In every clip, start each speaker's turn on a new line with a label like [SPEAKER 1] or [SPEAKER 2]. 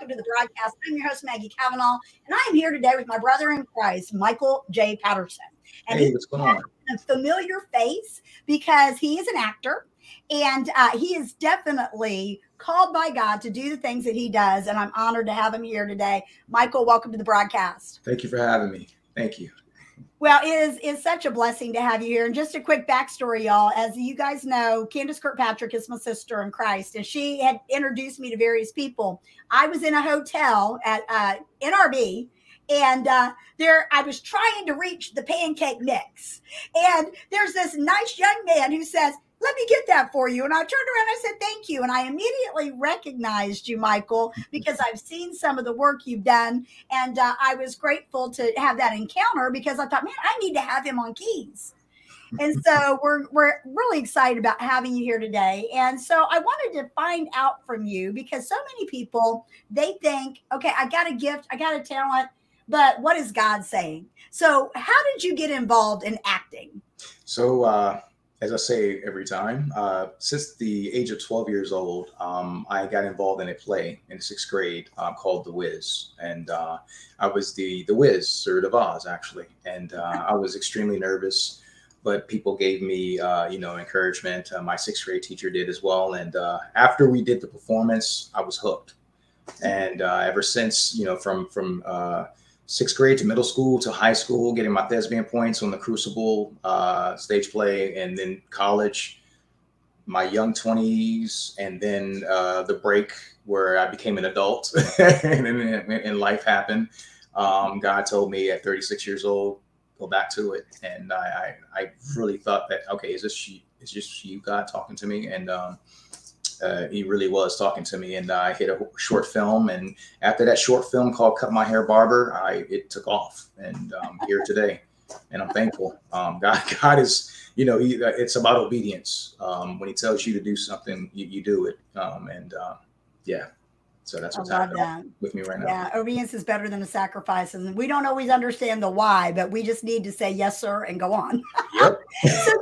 [SPEAKER 1] Welcome to the broadcast. I'm your host, Maggie Cavanaugh, and I am here today with my brother in Christ, Michael J. Patterson. And
[SPEAKER 2] hey, what's going on?
[SPEAKER 1] A familiar face because he is an actor and uh, he is definitely called by God to do the things that he does. And I'm honored to have him here today. Michael, welcome to the broadcast.
[SPEAKER 2] Thank you for having me. Thank you.
[SPEAKER 1] Well, it is is such a blessing to have you here. And just a quick backstory, y'all. As you guys know, Candace Kirkpatrick is my sister in Christ, and she had introduced me to various people. I was in a hotel at uh, NRB, and uh, there I was trying to reach the pancake mix, and there's this nice young man who says, let me get that for you. And I turned around and I said, thank you. And I immediately recognized you, Michael, because I've seen some of the work you've done. And uh, I was grateful to have that encounter because I thought, man, I need to have him on keys. And so we're, we're really excited about having you here today. And so I wanted to find out from you because so many people, they think, okay, I got a gift, I got a talent, but what is God saying? So how did you get involved in acting?
[SPEAKER 2] So, uh, as I say every time, uh, since the age of 12 years old, um, I got involved in a play in sixth grade uh, called The Wiz. And uh, I was the, the Wizard of Oz, actually. And uh, I was extremely nervous, but people gave me, uh, you know, encouragement. Uh, my sixth grade teacher did as well. And after we did the performance, I was hooked. And ever since, you know, from, from, sixth grade to middle school to high school, getting my thespian points on the Crucible uh, stage play, and then college, my young 20s, and then uh, the break where I became an adult and, and, life happened. Um, God told me at 36 years old, go back to it. And I, I, I really thought that, okay, is this is just you, God, talking to me? And um, uh, he really was talking to me. And I hit a short film, and after that short film called "Cut My Hair Barber," I it took off, and I'm um, here today, and I'm thankful. Um, God, God is, you know, he, it's about obedience. Um, when He tells you to do something, you, you do it, um, and uh, yeah. So that's what's happening that. with me right now.
[SPEAKER 1] Yeah, obedience is better than a sacrifice, and we don't always understand the why, but we just need to say yes, sir, and go on.
[SPEAKER 2] Yep.
[SPEAKER 1] so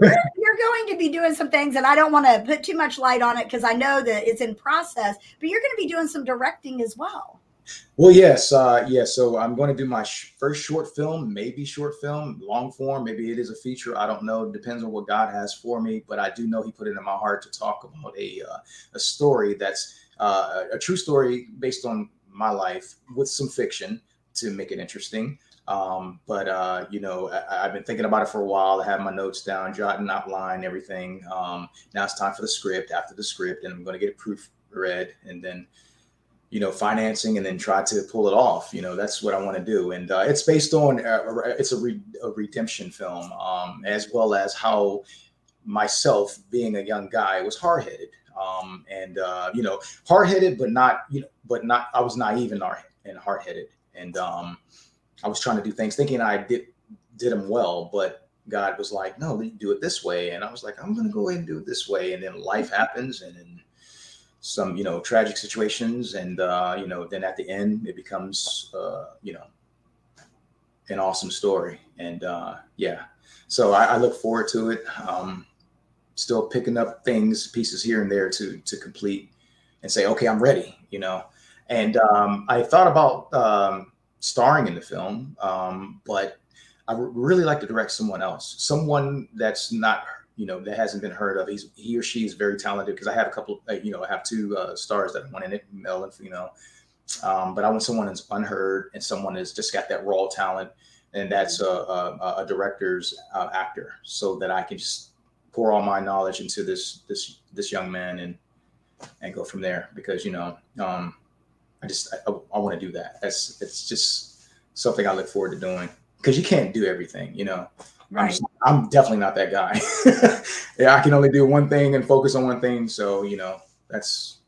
[SPEAKER 1] going to be doing some things, and I don't want to put too much light on it because I know that it's in process. But you're going to be doing some directing as well.
[SPEAKER 2] Well, yes, uh, yeah. So I'm going to do my sh- first short film, maybe short film, long form, maybe it is a feature. I don't know. It depends on what God has for me, but I do know He put it in my heart to talk about a uh, a story that's uh, a true story based on my life with some fiction to make it interesting. Um, but uh, you know, I, have been thinking about it for a while. I have my notes down, jotting outline everything. Um, now it's time for the script. After the script, and I'm going to get it proofread, and then you know, financing, and then try to pull it off. You know, that's what I want to do. And uh, it's based on uh, it's a, re- a redemption film, um, as well as how myself being a young guy was hard headed um, and uh, you know, hard headed, but not you know, but not. I was naive and hard and hard headed, and um, I was trying to do things thinking I did did them well, but God was like, no, do it this way, and I was like, I'm gonna go ahead and do it this way, and then life happens, and then some you know tragic situations, and uh, you know, then at the end it becomes uh, you know an awesome story, and uh, yeah, so I, I look forward to it. Um, still picking up things, pieces here and there to to complete and say, okay, I'm ready, you know. And um, I thought about um, starring in the film, um, but I would really like to direct someone else, someone that's not, you know, that hasn't been heard of. He's he or she is very talented because I have a couple, uh, you know, I have two uh, stars that want in it, male and female. Um, but I want someone that's unheard and someone that's just got that raw talent, and that's a, a, a director's uh, actor, so that I can just pour all my knowledge into this this this young man and and go from there because you know um, I just I, I want to do that. That's it's just something I look forward to doing because you can't do everything. You know, right. I'm, just, I'm definitely not that guy. yeah, I can only do one thing and focus on one thing. So you know, that's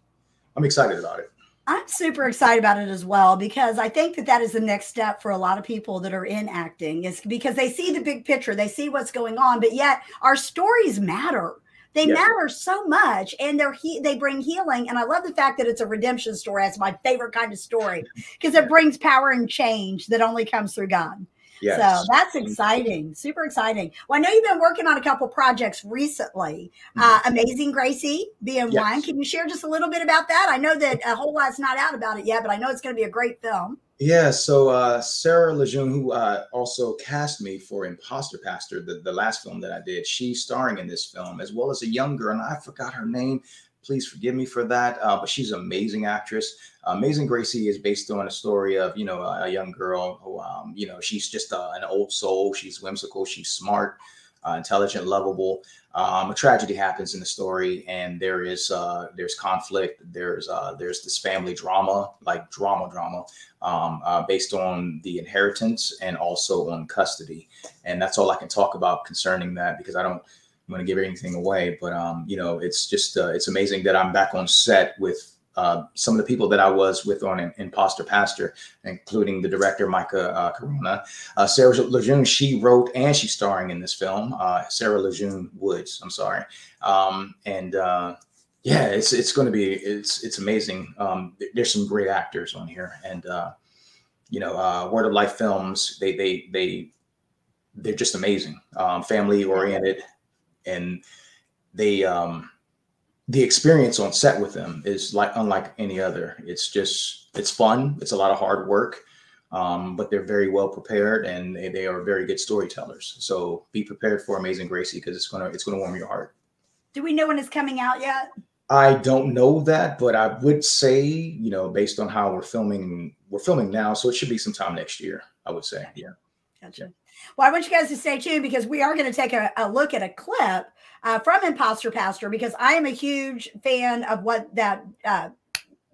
[SPEAKER 2] I'm excited about it.
[SPEAKER 1] I'm super excited about it as well because I think that that is the next step for a lot of people that are in acting is because they see the big picture, they see what's going on, but yet our stories matter. They yes. matter so much, and they're he- they bring healing. And I love the fact that it's a redemption story. That's my favorite kind of story because it brings power and change that only comes through God. Yes. So that's exciting, super exciting. Well, I know you've been working on a couple projects recently. Mm-hmm. Uh, Amazing Gracie being yes. one. Can you share just a little bit about that? I know that a whole lot's not out about it yet, but I know it's going to be a great film.
[SPEAKER 2] Yeah, so uh, Sarah Lejeune, who uh, also cast me for Imposter Pastor, the, the last film that I did, she's starring in this film, as well as a young girl, and I forgot her name. Please forgive me for that. Uh, but she's an amazing actress. Amazing Gracie is based on a story of, you know, a, a young girl who, um, you know, she's just uh, an old soul. She's whimsical. She's smart, uh, intelligent, lovable. Um, a tragedy happens in the story, and there is uh, there's conflict. There's uh, there's this family drama, like drama, drama, um, uh, based on the inheritance and also on custody. And that's all I can talk about concerning that because I don't want to give anything away. But um, you know, it's just uh, it's amazing that I'm back on set with uh, some of the people that I was with on Imposter Pastor, including the director Micah uh, Corona. Uh, Sarah Lejeune, she wrote and she's starring in this film. Uh, Sarah Lejeune Woods, I'm sorry, um, and uh, yeah, it's it's going to be it's it's amazing. Um, there's some great actors on here, and uh, you know, Word of Life Films, they they they they're just amazing, um, family oriented, and they um, the experience on set with them is like unlike any other. It's just it's fun. It's a lot of hard work, um, but they're very well prepared and they, they are very good storytellers. So be prepared for Amazing Gracie because it's gonna it's gonna warm your heart.
[SPEAKER 1] Do we know when it's coming out yet?
[SPEAKER 2] I don't know that, but I would say, you know, based on how we're filming, we're filming now, so it should be sometime next year. I would say, yeah.
[SPEAKER 1] Gotcha. Well, I want you guys to stay tuned because we are going to take a, a look at a clip uh, from Imposter Pastor because I am a huge fan of what that uh,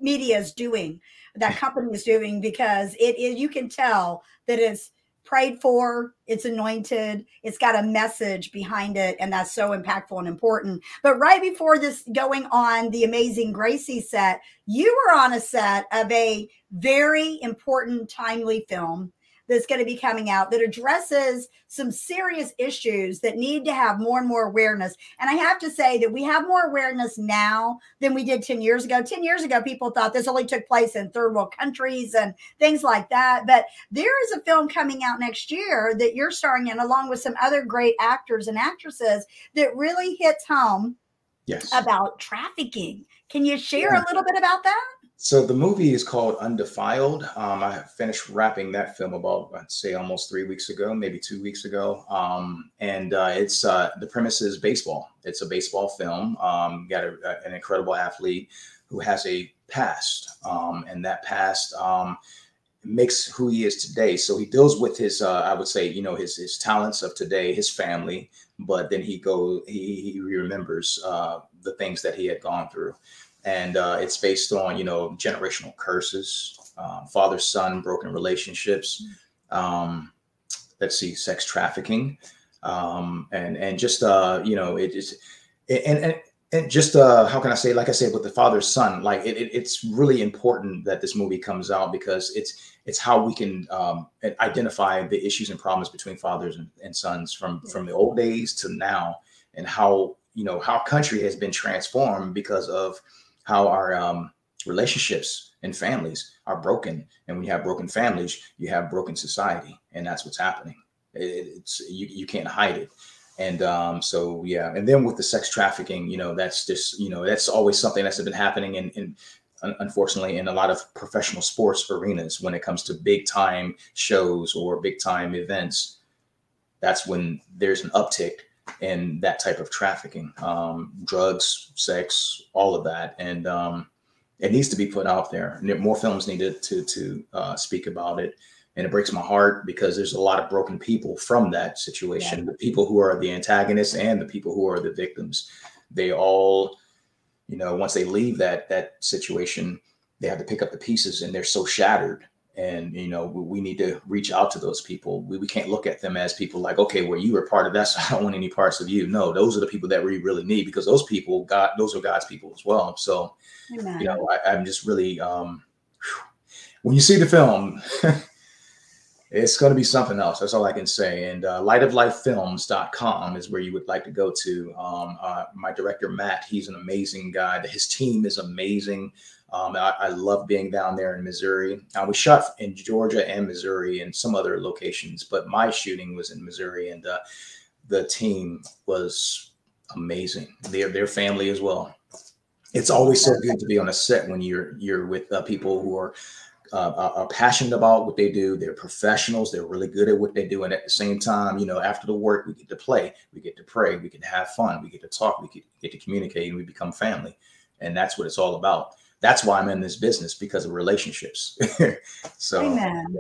[SPEAKER 1] media is doing, that company is doing, because it is, you can tell that it's prayed for, it's anointed, it's got a message behind it, and that's so impactful and important. But right before this going on the Amazing Gracie set, you were on a set of a very important, timely film that's going to be coming out that addresses some serious issues that need to have more and more awareness. And I have to say that we have more awareness now than we did 10 years ago. 10 years ago, people thought this only took place in third world countries and things like that. But there is a film coming out next year that you're starring in, along with some other great actors and actresses, that really hits home
[SPEAKER 2] yes.
[SPEAKER 1] about trafficking. Can you share yeah. a little bit about that?
[SPEAKER 2] So the movie is called Undefiled. Um, I finished wrapping that film about, I'd say, almost three weeks ago, maybe two weeks ago. Um, and uh, it's uh, the premise is baseball. It's a baseball film. Um, got a, a, an incredible athlete who has a past, um, and that past um, makes who he is today. So he deals with his, uh, I would say, you know, his his talents of today, his family, but then he goes, he, he remembers uh, the things that he had gone through and uh, it's based on you know generational curses, uh, father son broken relationships. Um, let's see, sex trafficking, um, and and just uh, you know it is, and and and just uh, how can I say? Like I said, with the father son, like it, it, it's really important that this movie comes out because it's it's how we can um, identify the issues and problems between fathers and, and sons from from the old days to now, and how you know how country has been transformed because of how our um, relationships and families are broken. And when you have broken families, you have broken society, and that's what's happening. It, it's you, you can't hide it. And um, so yeah, and then with the sex trafficking, you know, that's just you know that's always something that's been happening in, in unfortunately in a lot of professional sports arenas when it comes to big time shows or big time events that's when there's an uptick and that type of trafficking, um, drugs, sex, all of that, and um, it needs to be put out there. More films needed to to uh, speak about it, and it breaks my heart because there's a lot of broken people from that situation. Yeah. The people who are the antagonists and the people who are the victims, they all, you know, once they leave that that situation, they have to pick up the pieces, and they're so shattered and you know we, need to reach out to those people. We, we can't look at them as people like okay well you were part of that so i don't want any parts of you. No those are the people that we really need because those people god those are god's people as well. So Amen. you know I, am just really um when you see the film it's going to be something else. That's all i can say. And uh, lightoflifefilms.com is where you would like to go to. Um, uh, my director matt he's an amazing guy. His team is amazing Um, I, I, love being down there in Missouri. I was shot in Georgia and Missouri and some other locations, but my shooting was in Missouri, and uh, the team was amazing. Their their family as well. It's always so good to be on a set when you're you're with uh, people who are uh, are passionate about what they do. They're professionals. They're really good at what they do. And at the same time, you know, after the work, we get to play, we get to pray, we to have fun, we get to talk, we get to communicate, and we become family. And that's what it's all about. That's why I'm in this business because of relationships. so, Amen.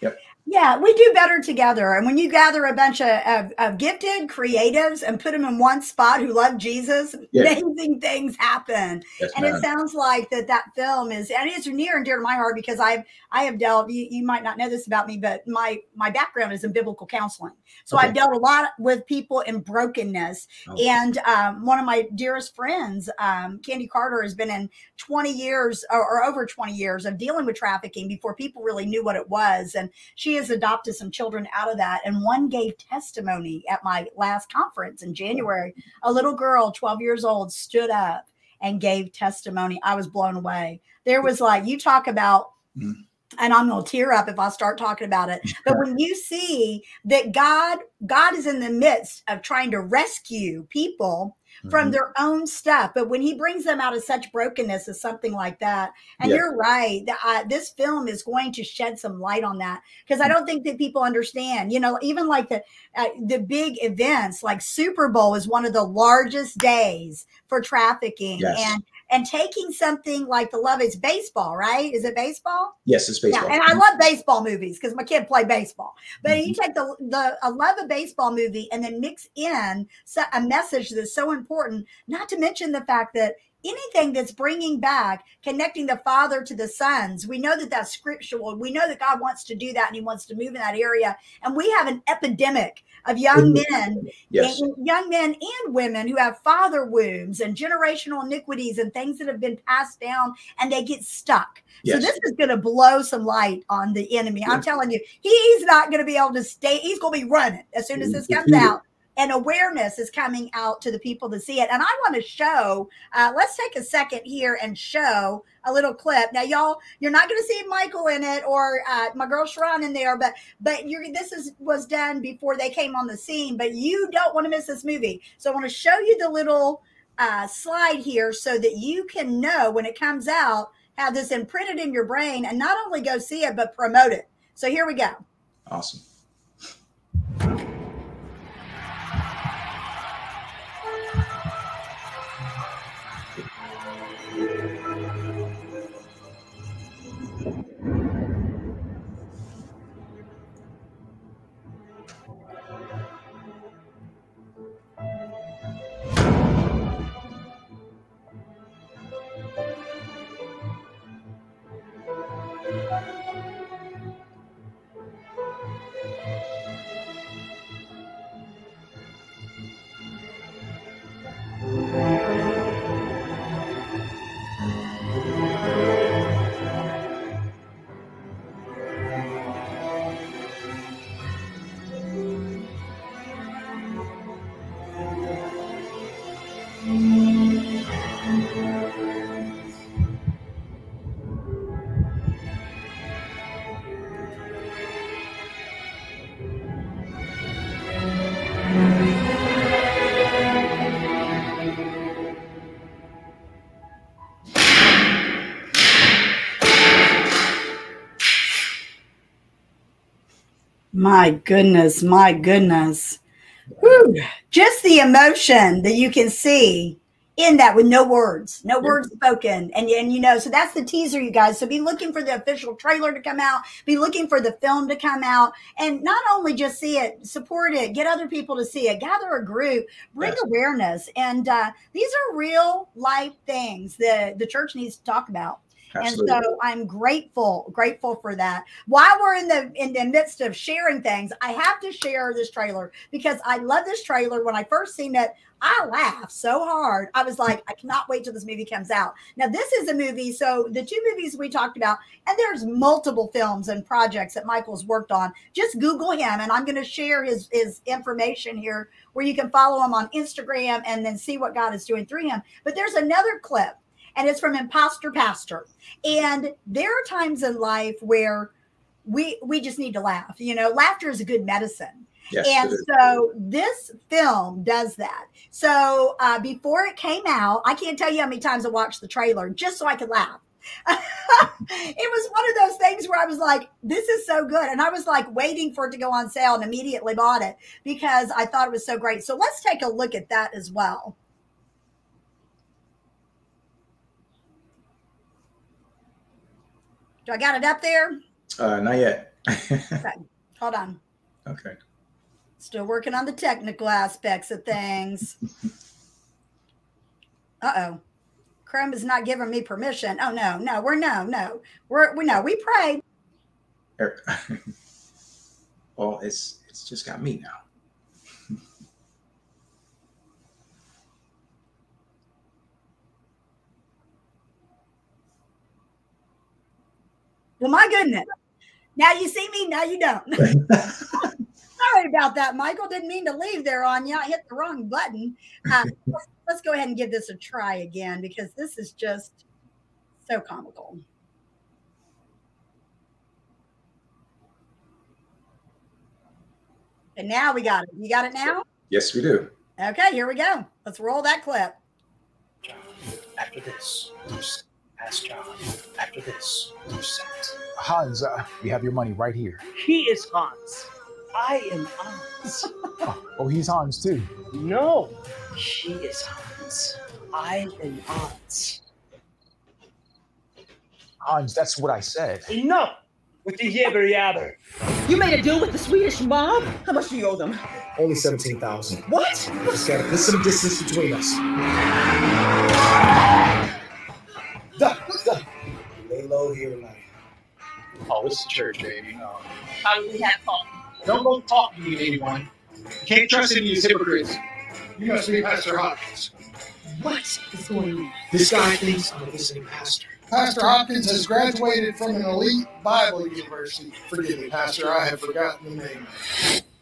[SPEAKER 1] Yep. Yeah, we do better together. And when you gather a bunch of, of, of gifted creatives and put them in one spot who love Jesus, yes. amazing things happen. Yes, and it sounds like that that film is, and it's near and dear to my heart because I've I have dealt. You, you might not know this about me, but my my background is in biblical counseling. So okay. I've dealt a lot with people in brokenness. Oh. And um, one of my dearest friends, um, Candy Carter, has been in 20 years or, or over 20 years of dealing with trafficking before people really knew what it was, and she has adopted some children out of that. And one gave testimony at my last conference in January. A little girl, 12 years old, stood up and gave testimony. I was blown away. There was like, you talk about. Mm. And I'm going to tear up if I start talking about it. But when you see that God, God is in the midst of trying to rescue people from mm-hmm. their own stuff. But when he brings them out of such brokenness as something like that, and yeah. you're right, uh, this film is going to shed some light on that because I mm. don't think that people understand. You know, even like the uh, the big events, like Super Bowl is one of the largest days for trafficking, yes. and and taking something like the love is baseball, right? Is it baseball?
[SPEAKER 2] Yes, it's baseball.
[SPEAKER 1] Yeah, and I love baseball movies because my kid played baseball. But mm-hmm. you take the the I love a baseball movie and then mix in a message that's so important. Not to mention the fact that anything that's bringing back connecting the father to the sons we know that that's scriptural we know that god wants to do that and he wants to move in that area and we have an epidemic of young men, yes. young men and women who have father wounds and generational iniquities and things that have been passed down and they get stuck. Yes. So this is going to blow some light on the enemy. I'm telling you, he's not going to be able to stay. He's going to be running as soon as this comes out and awareness is coming out to the people to see it. And I want to show, uh, let's take a second here and show a little clip. Now, y'all, you're not going to see Michael in it or uh, my girl Sharon in there, but but you're this is was done before they came on the scene. But you don't want to miss this movie, so I want to show you the little uh, slide here so that you can know when it comes out, have this imprinted in your brain, and not only go see it but promote it. So here we go.
[SPEAKER 2] Awesome.
[SPEAKER 1] My goodness, my goodness. Whew. Just the emotion that you can see in that with no words, no words spoken. And, and you know, so that's the teaser, you guys. So be looking for the official trailer to come out, be looking for the film to come out, and not only just see it, support it, get other people to see it, gather a group, bring yes. awareness. And uh, these are real life things that the church needs to talk about. Absolutely. And so I'm grateful, grateful for that. While we're in the in the midst of sharing things, I have to share this trailer because I love this trailer. When I first seen it, I laughed so hard. I was like, I cannot wait till this movie comes out. Now, this is a movie. So the two movies we talked about, and there's multiple films and projects that Michael's worked on. Just Google him, and I'm going to share his his information here where you can follow him on Instagram and then see what God is doing through him. But there's another clip and it's from Imposter Pastor. And there are times in life where we we just need to laugh. You know, laughter is a good medicine. Yes, and so this film does that. So uh, before it came out, I can't tell you how many times I watched the trailer just so I could laugh. it was one of those things where I was like, this is so good. And I was like waiting for it to go on sale and immediately bought it because I thought it was so great. So let's take a look at that as well. Do I got it up there?
[SPEAKER 2] Uh, not yet.
[SPEAKER 1] okay. Hold on.
[SPEAKER 2] Okay.
[SPEAKER 1] Still working on the technical aspects of things. Uh oh. Chrome is not giving me permission. Oh no, no, we're no, no, we're we know we prayed.
[SPEAKER 2] well, it's it's just got me now.
[SPEAKER 1] Well, my goodness. Now you see me, now you don't. Sorry about that, Michael. Didn't mean to leave there on you. I hit the wrong button. Uh, let's go ahead and give this a try again because this is just so comical. And now we got it. You got it now?
[SPEAKER 2] Yes, we do.
[SPEAKER 1] Okay, here we go. Let's roll that clip.
[SPEAKER 3] After this, loose. Ask John. After this, loose.
[SPEAKER 4] Hans, uh, we have your money right here.
[SPEAKER 3] He is Hans. I am Hans.
[SPEAKER 4] oh, oh, he's Hans too.
[SPEAKER 3] No, she is Hans. I am Hans.
[SPEAKER 4] Hans, that's what I said.
[SPEAKER 3] No, with the yabber yabber.
[SPEAKER 5] You made a deal with the Swedish mob? How much do you owe them?
[SPEAKER 6] Only 17000
[SPEAKER 5] What?
[SPEAKER 6] Just gotta put some distance between us. Duh, duh. Lay low here tonight.
[SPEAKER 3] Oh, it's church, baby. Oh.
[SPEAKER 5] How do we have fun?
[SPEAKER 7] Don't go talking to anyone. Can't trust any of these hypocrites. You must be Pastor Hopkins.
[SPEAKER 5] What is going on?
[SPEAKER 6] This guy thinks I'm a visiting pastor.
[SPEAKER 7] Pastor Hopkins has graduated from an elite Bible university. Forgive me, Pastor, I have forgotten the name.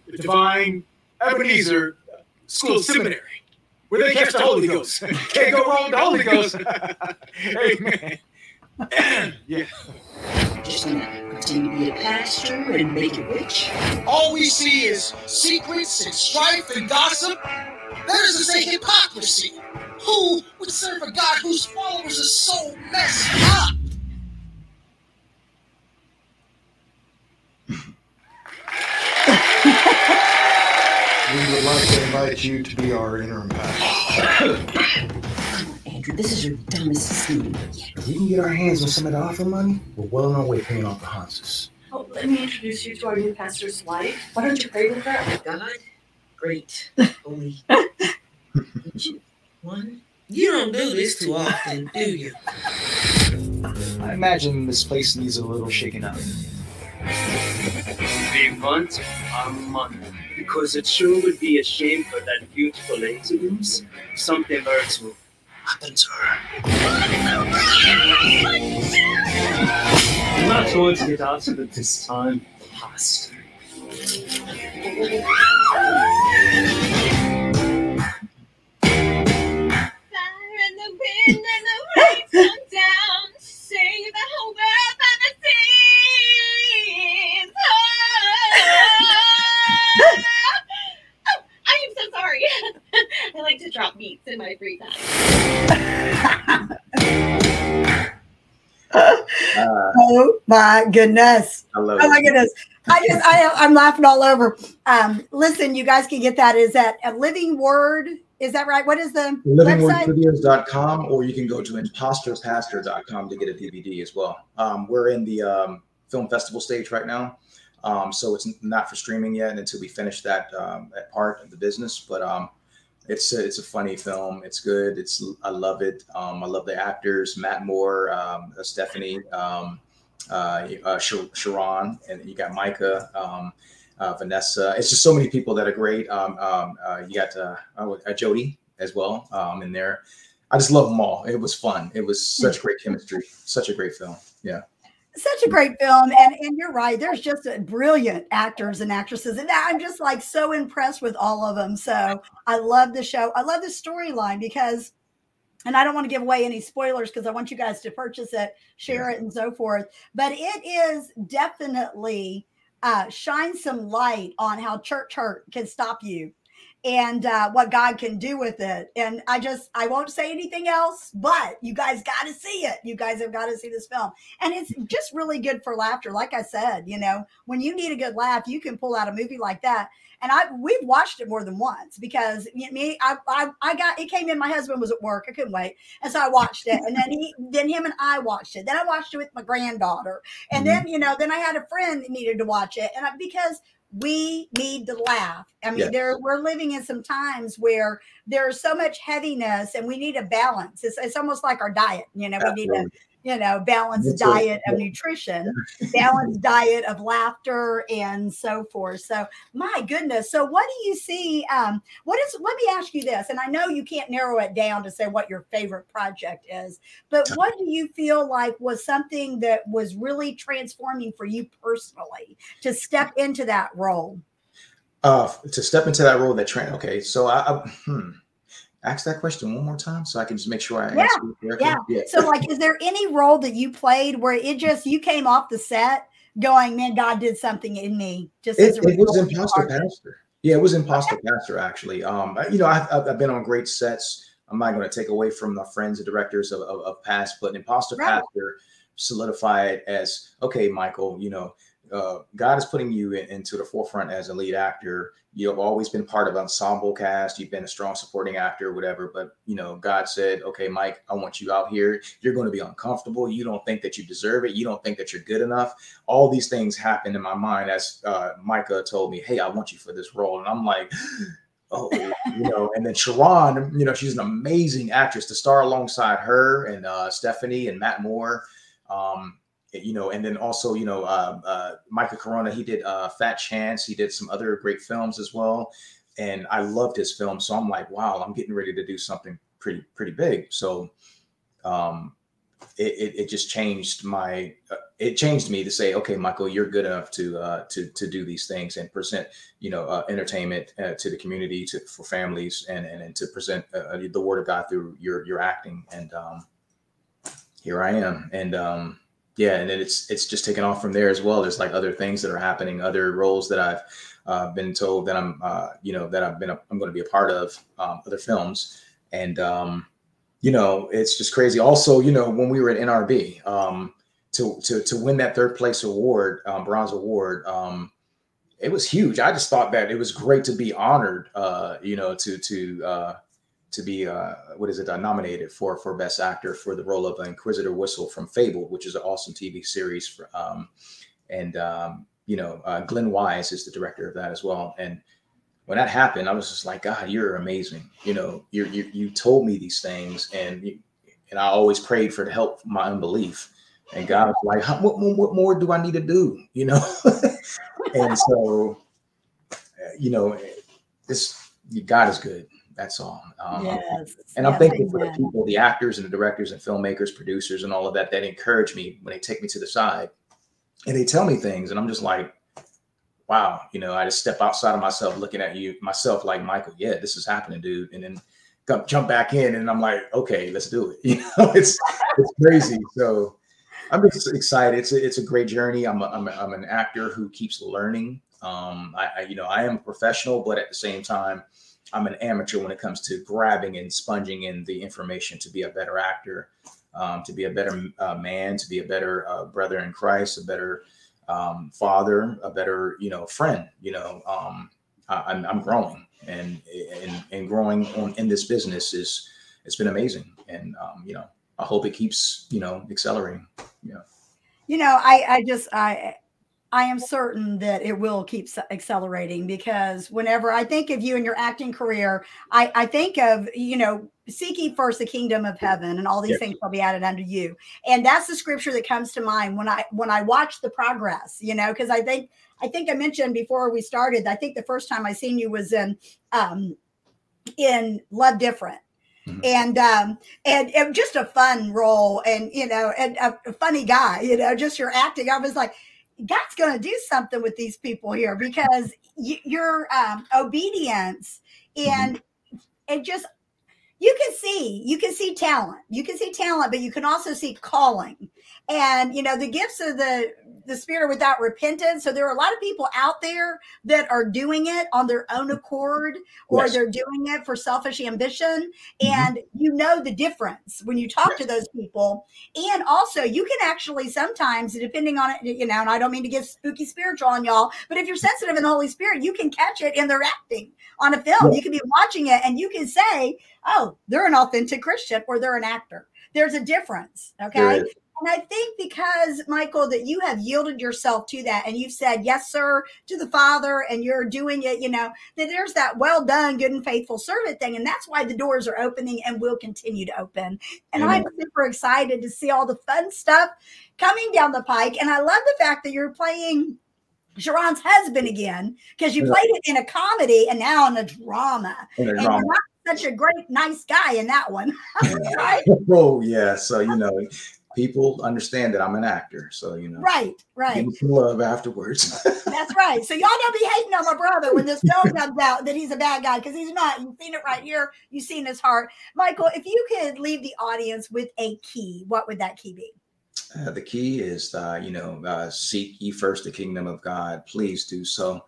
[SPEAKER 7] The Divine Ebenezer School Seminary, where they catch the Holy Ghost. Can't go wrong with the Holy Ghost. Amen. yeah.
[SPEAKER 5] Just gonna continue to be a pastor and make it rich.
[SPEAKER 7] All we see is secrets and strife and gossip. That is to say hypocrisy. Who would serve a God whose followers are so messed up?
[SPEAKER 8] we would like to invite you to be our interim pastor.
[SPEAKER 5] Andrew, this is your dumbest scheme
[SPEAKER 6] yet. If we can get our hands on some of the offer money, we're well on our way paying off the Hanses.
[SPEAKER 9] Oh, let me introduce you to our new pastor's wife. Why don't you pray with her?
[SPEAKER 5] Oh, God, great, holy. One. You don't do this too often, do you?
[SPEAKER 6] I imagine this place needs a little shaking up.
[SPEAKER 3] We want our money because it sure would be a shame for that beautiful lady to lose something were to happen to her. I'm not going to get out of it this time, Pastor.
[SPEAKER 10] My
[SPEAKER 1] goodness! oh my goodness! I just I I'm laughing all over. Um, listen, you guys can get that. Is that a living word? Is that right? What is the
[SPEAKER 2] livingwordstudios.com or you can go to imposterpastor.com to get a DVD as well. Um, we're in the um, film festival stage right now. Um, so it's not for streaming yet until we finish that um, that part of the business. But um, it's a, it's a funny film. It's good. It's I love it. Um, I love the actors: Matt Moore, um, uh, Stephanie, um, uh, uh, Sharon, and you got Micah, um, uh, Vanessa. It's just so many people that are great. Um, um, uh, you got uh, uh, Jody as well um, in there. I just love them all. It was fun. It was such great chemistry. Such a great film. Yeah
[SPEAKER 1] such a great film and and you're right there's just brilliant actors and actresses and i'm just like so impressed with all of them so i love the show i love the storyline because and I don't want to give away any spoilers because I want you guys to purchase it, share it, and so forth. But it is definitely uh, shine some light on how church hurt can stop you and uh, what God can do with it. And I just, I won't say anything else, but you guys got to see it. You guys have got to see this film. And it's just really good for laughter. Like I said, you know, when you need a good laugh, you can pull out a movie like that. And I, we've watched it more than once because me, I, I, I got, it came in, my husband was at work. I couldn't wait. And so I watched it. And then he, then him and I watched it. Then I watched it with my granddaughter. And
[SPEAKER 2] Mm-hmm.
[SPEAKER 1] then, you know, then I had a friend that needed to watch it. And I, because we need to laugh. I mean,
[SPEAKER 2] Yes.
[SPEAKER 1] there we're living in some times where there's so much heaviness and we need a balance. It's, it's almost like our diet, you know, we need
[SPEAKER 2] Absolutely.
[SPEAKER 1] You know, balanced diet of nutrition, balanced diet of laughter and so forth. So my goodness. So what do you see? Um, what is let me ask you this, and I know you can't narrow it down to say what your favorite project is, but what do you feel like was something that was really transforming for you personally to step into that role?
[SPEAKER 2] Uh, to step into that role, that train. Okay, so I, I hmm, ask that question one more time, so I can just make sure I
[SPEAKER 1] Yeah,
[SPEAKER 2] answer it correctly.
[SPEAKER 1] Yeah. So, like, is there any role that you played where it just you came off the set going, "Man, God did something in me"? Just as
[SPEAKER 2] it,
[SPEAKER 1] a
[SPEAKER 2] it was imposter pastor yeah it was imposter pastor actually um you know I've, I've I've been on great sets i'm not going to take away from the friends and directors of, of, of past but imposter
[SPEAKER 1] Right.
[SPEAKER 2] pastor solidified as okay michael you know uh, God is putting you in, into the forefront as a lead actor. You've always been part of ensemble cast. You've been a strong supporting actor, whatever. But you know, God said, "Okay, Mike, I want you out here. You're going to be uncomfortable. You don't think that you deserve it. You don't think that you're good enough. All these things happened in my mind as uh, Micah told me, "Hey, I want you for this role," and I'm like. Oh, you know, and then Sharon, you know, she's an amazing actress to star alongside her and uh, Stephanie and Matt Moore. Um, you know, and then also, you know, uh, uh, Michael Corona, he did uh, Fat Chance. He did some other great films as well. And I loved his film. So I'm like, wow, I'm getting ready to do something pretty, pretty big. So um, it, it, it just changed my, uh, it changed me to say, okay, Michael, you're good enough to, uh, to, to do these things and present, you know, uh, entertainment uh, to the community, to, for families and, and, and to present uh, the word of God through your, your acting. And um, here I am. And, um, yeah, and then it's it's just taken off from there as well. There's like other things that are happening, other roles that I've uh, been told that I'm, uh, you know, that I've been, I'm going to be a part of, um, other films, and um, you know, it's just crazy. Also, you know, when we were at NRB, um, to to to win that third place award, um, bronze award, um, it was huge. I just thought that it was great to be honored, uh, you know, to to uh, to be uh, what is it uh, nominated for for best actor for the role of Inquisitor Whistle from Fable, which is an awesome TV series. For, um, and um, you know, uh, Glenn Wise is the director of that as well. And when that happened, I was just like, God, you're amazing. You know, you you you told me these things, and you, and I always prayed for the help my unbelief. And God was like, what, what, more do I need to do? You know, and so, uh, you know, this God is good. That's song. Um,
[SPEAKER 1] Yes.
[SPEAKER 2] and I'm
[SPEAKER 1] yes,
[SPEAKER 2] thankful for the people, the actors and the directors and filmmakers, producers, and all of that that encourage me when they take me to the side and they tell me things, and I'm just like, wow, you know, I just step outside of myself, looking at you, myself, like Michael, yeah, this is happening, dude, and then come, jump back in, and I'm like, okay, let's do it. You know, it's it's crazy. So I'm just excited. It's a, it's a great journey. I'm a, I'm, a, I'm an actor who keeps learning. Um, I, I you know I am a professional, but at the same time, I'm an amateur when it comes to grabbing and sponging in the information to be a better actor, um, to be a better uh, man, to be a better uh, brother in Christ, a better um, father, a better you know friend. You know, um, I, I'm, I'm growing and and and growing on, in this business is it's been amazing, and um, you know I hope it keeps you know accelerating. Yeah.
[SPEAKER 1] You know, I I just I I am certain that it will keep accelerating because whenever I think of you and your acting career, I, I think of, you know, seeking first the kingdom of heaven and all these
[SPEAKER 2] Yes.
[SPEAKER 1] things will be added unto you. And that's the scripture that comes to mind when I when I watch the progress, you know, because I think I think I mentioned before we started, I think the first time I seen you was in um in Love Different.
[SPEAKER 2] Mhm.
[SPEAKER 1] And um and, and just a fun role and you know and a, a funny guy, you know, just your acting. I was like, God's going to do something with these people here because y- your um, obedience and it just you can see you can see talent. You can see talent but you can also see calling. And you know the gifts of the the spirit without repentance so there are a lot of people out there that are doing it on their own accord or
[SPEAKER 2] Yes.
[SPEAKER 1] they're doing it for selfish ambition
[SPEAKER 2] Mhm.
[SPEAKER 1] and you know the difference when you talk to those people and also you can actually sometimes depending on it you know and i don't mean to get spooky spiritual on y'all but if you're sensitive in the holy spirit you can catch it in their acting on a film
[SPEAKER 2] Yeah.
[SPEAKER 1] you can be watching it and you can say oh they're an authentic christian or they're an actor there's a difference okay. And I think because, Michael, that you have yielded yourself to that and you've said, yes, sir, to the Father, and you're doing it, you know, that there's that well done, good and faithful servant thing. And that's why the doors are opening and will continue to open. And I'm super excited to see all the fun stuff coming down the pike. And I love the fact that you're playing Sharon's husband again because you
[SPEAKER 2] Yeah.
[SPEAKER 1] played it in a comedy and now in a drama.
[SPEAKER 2] In a
[SPEAKER 1] and
[SPEAKER 2] drama.
[SPEAKER 1] you're not such a great, nice guy in that one. right?
[SPEAKER 2] oh yeah. So you know, people understand that I'm an actor. So you know,
[SPEAKER 1] Right, right.
[SPEAKER 2] love afterwards.
[SPEAKER 1] That's right. So y'all don't be hating on my brother when this film comes out that he's a bad guy because he's not. You've seen it right here. You've seen his heart. Michael, if you could leave the audience with a key, what would that key be?
[SPEAKER 2] Uh, the key is, uh, you know, uh, seek ye first the kingdom of God. Please do so.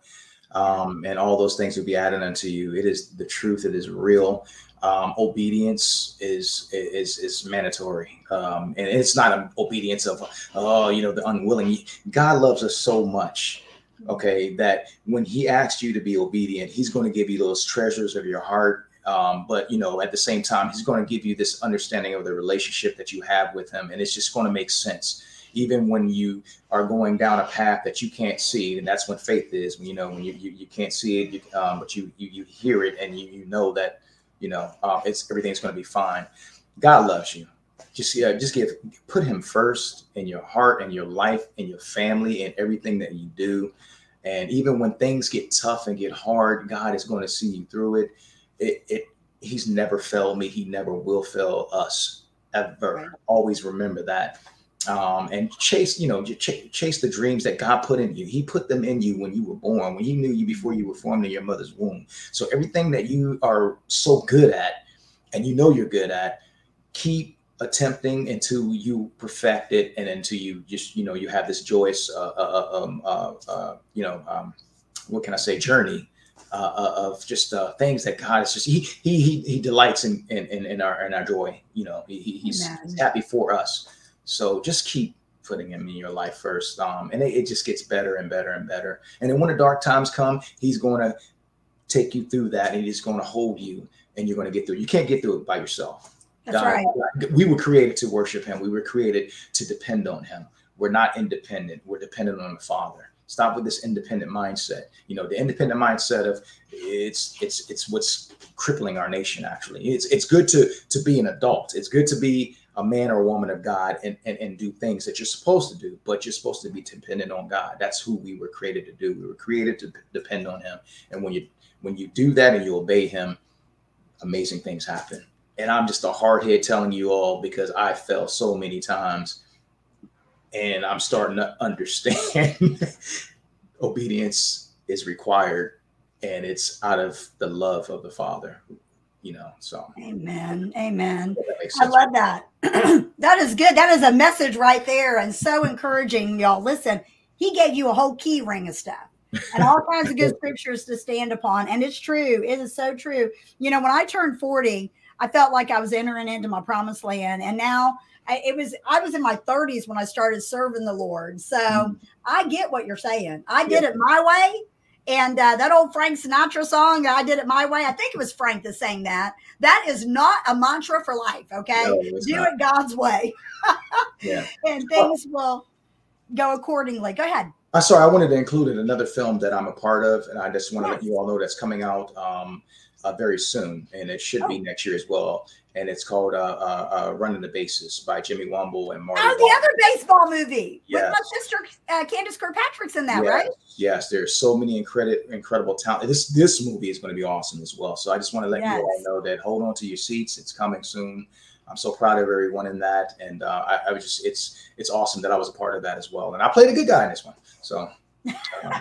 [SPEAKER 2] Um, and all those things will be added unto you. It is the truth. It is real. Um, obedience is is is mandatory, um, and it's not an obedience of oh, you know, the unwilling. God loves us so much, okay, that when He asks you to be obedient, He's going to give you those treasures of your heart. Um, but you know, at the same time, He's going to give you this understanding of the relationship that you have with Him, and it's just going to make sense even when you are going down a path that you can't see and that's when faith is when you know when you you, you can't see it you, um, but you, you you hear it and you you know that you know uh, it's everything's going to be fine. God loves you. Just yeah just give put him first in your heart and your life and your family and everything that you do. And even when things get tough and get hard god is going to see you through it. It, it he's never failed me. He never will fail us ever. Always remember that um, and chase, you know, ch- chase the dreams that God put in you. He put them in you when you were born, when He knew you before you were formed in your mother's womb. So everything that you are so good at, and you know you're good at, keep attempting until you perfect it, and until you just, you know, you have this joyous, uh, uh, um, uh, uh, you know, um, what can I say, journey. Uh, uh, of just uh, things that God is just he he he, he delights in, in in our in our joy. You know, he, he- he's,
[SPEAKER 1] Amen.
[SPEAKER 2] he's happy for us. So just keep putting him in your life first. Um, and it, it just gets better and better and better. And then when the dark times come, he's going to take you through that and he's going to hold you and you're going to get through. it. You can't get through it by yourself.
[SPEAKER 1] That's right.
[SPEAKER 2] God- we were created to worship him. We were created to depend on him. We're not independent. We're dependent on the Father. Stop with this independent mindset. You know, the independent mindset of it's it's it's what's crippling our nation actually. It's it's good to to be an adult. It's good to be a man or a woman of God and, and, and do things that you're supposed to do, but you're supposed to be dependent on God. That's who we were created to do. We were created to depend on him. And when you when you do that and you obey him, amazing things happen. And I'm just a hard head telling you all because I fell so many times and I'm starting to understand obedience is required and it's out of the love of the Father, you know. So
[SPEAKER 1] Amen. Amen. I love that. that is good. That is a message right there and so encouraging, y'all. Listen, he gave you a whole key ring of stuff and all kinds of good scriptures to stand upon. And it's true. It is so true. You know, when I turned 40, I felt like I was entering into my promised land. And now I, it was, I was in my 30s when I started serving the Lord. So mm-hmm. I get what you're saying. I did it my way. And uh, that old Frank Sinatra song, I did it my way. I think it was Frank that sang that. That is not a mantra for life. Okay.
[SPEAKER 2] No,
[SPEAKER 1] Do
[SPEAKER 2] not.
[SPEAKER 1] it God's way.
[SPEAKER 2] Yeah.
[SPEAKER 1] and things will go accordingly. Go ahead.
[SPEAKER 2] I'm sorry, I wanted to include in another film that I'm a part of, and I just want to let you all know that's coming out um, uh, very soon, and it should
[SPEAKER 1] Oh.
[SPEAKER 2] be next year as well. And it's called uh, uh, uh, "Running the Bases" by Jimmy Womble and Marty.
[SPEAKER 1] Oh, the other baseball movie with
[SPEAKER 2] Yes.
[SPEAKER 1] my sister uh, Candace Kirkpatrick's in that,
[SPEAKER 2] yes,
[SPEAKER 1] right?
[SPEAKER 2] Yes, there's so many incredible, incredible talent. This this movie is going to be awesome as well. So I just want to let you all know that hold on to your seats. It's coming soon. I'm so proud of everyone in that, and uh, I, I was just it's it's awesome that I was a part of that as well. And I played a good guy in this one. So um,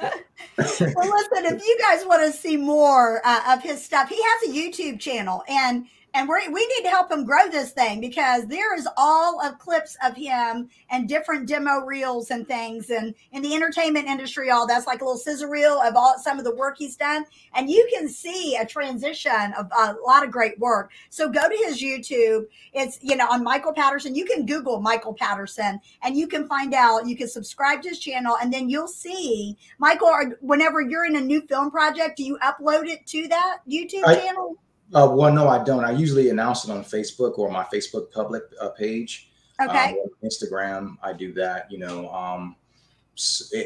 [SPEAKER 1] well, listen, if you guys want to see more uh, of his stuff, he has a YouTube channel, and and we we need to help him grow this thing because there is all of clips of him and different demo reels and things. And in the entertainment industry all that's like a little scissor reel of all some of the work he's done. And you can see a transition of a lot of great work. So go to his youtube. It's you know on michael patterson. You can google michael patterson and you can find out you can subscribe to his channel and then you'll see michael whenever you're in a new film project do you upload it to that youtube
[SPEAKER 2] I,
[SPEAKER 1] channel
[SPEAKER 2] uh, well, no, I don't. I usually announce it on Facebook or my Facebook public uh, page.
[SPEAKER 1] Okay.
[SPEAKER 2] Um, Instagram, I do that. You know, um,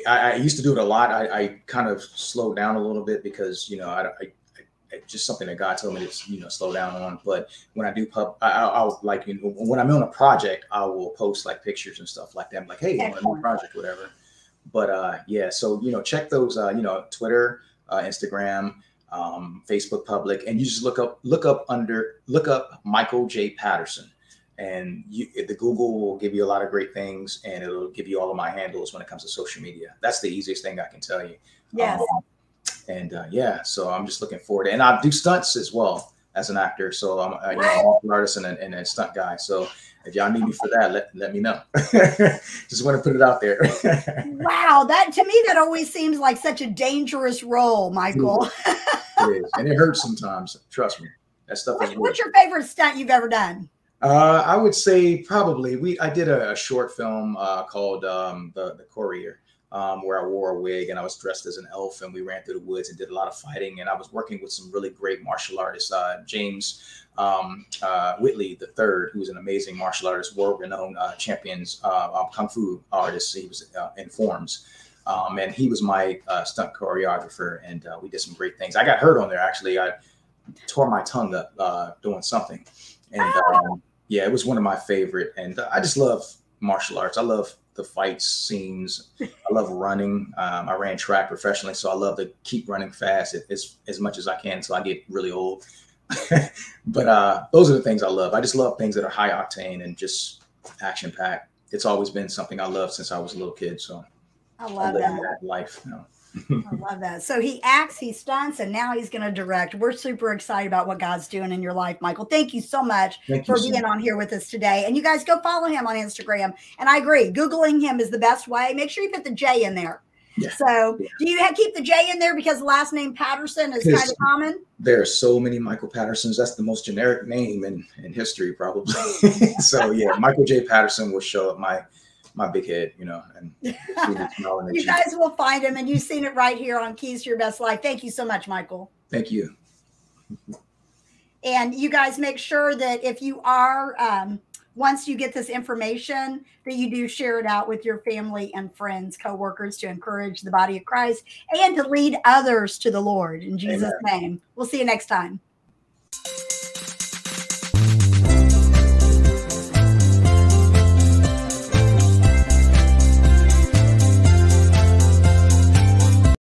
[SPEAKER 2] I, I, used to do it a lot. I, I, kind of slowed down a little bit because you know I, I just something that God told me to you know slow down on. But when I do pub, I, will like you know, when I'm on a project, I will post like pictures and stuff like that. I'm like, hey, on a new project, whatever. But uh, yeah, so you know, check those. Uh, you know, Twitter, uh, Instagram um, Facebook public, and you just look up look up under look up Michael J. Patterson, and you, the Google will give you a lot of great things, and it'll give you all of my handles when it comes to social media. That's the easiest thing I can tell you.
[SPEAKER 1] Yes. Um,
[SPEAKER 2] and uh, yeah, so I'm just looking forward and I do stunts as well as an actor. So I'm, uh, you know, an artist and a, and a stunt guy. So if y'all need me for that, let, let me know. Just want to put it out there.
[SPEAKER 1] wow, that to me that always seems like such a dangerous role, Michael.
[SPEAKER 2] it is, and it hurts sometimes. Trust me, that stuff.
[SPEAKER 1] What, what's your favorite stunt you've ever done?
[SPEAKER 2] Uh, I would say probably we. I did a, a short film uh, called um, the the Courier um, where I wore a wig and I was dressed as an elf and we ran through the woods and did a lot of fighting. And I was working with some really great martial artists, uh, James um, uh, Whitley the third, who's an amazing martial artist, world-renowned uh, champions, uh, um, kung fu artist. He was uh, in forms. Um, and he was my uh, stunt choreographer, and we did some great things. I got hurt on there actually. I tore my tongue up doing something, and um, yeah, it was one of my favorite. And I just love martial arts. I love the fight scenes. I love running. Um, I ran track professionally, so I love to keep running fast as as much as I can until I get really old. but uh, those are the things I love. I just love things that are high octane and just action packed. It's always been something I love since I was a little kid. So
[SPEAKER 1] I love I that. that
[SPEAKER 2] life. You know.
[SPEAKER 1] I love that. So he acts, he stunts, and now he's going to direct. We're super excited about what God's doing in your life, Michael. Thank you so much
[SPEAKER 2] Thank
[SPEAKER 1] for being on here with us today. And you guys go follow him on Instagram. And I agree, Googling him is the best way. Make sure you put the J in there. Yeah. So, yeah. do you have, keep the J in there because the last name Patterson is kind of common?
[SPEAKER 2] There are so many Michael Pattersons. That's the most generic name in, in history, probably. so, yeah, Michael J. Patterson will show up. My my big head, you know, and
[SPEAKER 1] you guys will find him, and you've seen it right here on Keys to Your Best Life. Thank you so much, Michael.
[SPEAKER 2] Thank you.
[SPEAKER 1] And you guys make sure that if you are, um, once you get this information, that you do share it out with your family and friends, coworkers to encourage the body of Christ and to lead others to the Lord. In Jesus' Amen. name. We'll see you next time.